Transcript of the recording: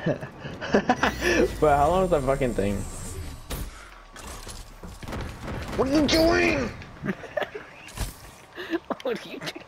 but how long is that fucking thing? What are you doing? what are you doing?